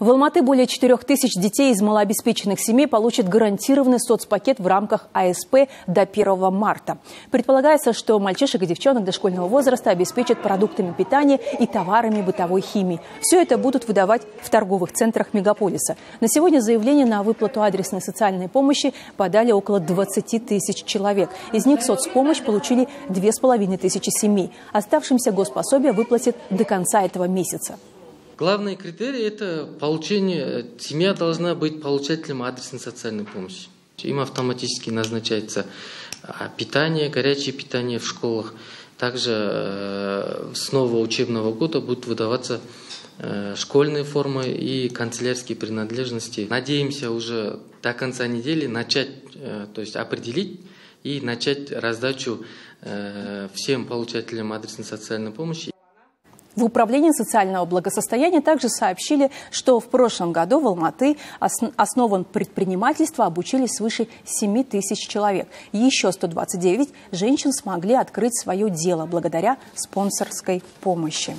В Алматы более 4 тысяч детей из малообеспеченных семей получат гарантированный соцпакет в рамках АСП до 1 марта. Предполагается, что мальчишек и девчонок дошкольного возраста обеспечат продуктами питания и товарами бытовой химии. Все это будут выдавать в торговых центрах мегаполиса. На сегодня заявление на выплату адресной социальной помощи подали около 20 тысяч человек. Из них соцпомощь получили 2,5 тысячи семей. Оставшимся госпособие выплатят до конца этого месяца. Главный критерий – это получение, семья должна быть получателем адресной социальной помощи. Им автоматически назначается а, питание, горячее питание в школах. Также э, с нового учебного года будут выдаваться э, школьные формы и канцелярские принадлежности. Надеемся уже до конца недели начать, э, то есть определить и начать раздачу всем получателям адресной социальной помощи. В Управлении социального благосостояния также сообщили, что в прошлом году в Алматы основан предпринимательство, обучили свыше 7 тысяч человек. Еще 129 женщин смогли открыть свое дело благодаря спонсорской помощи.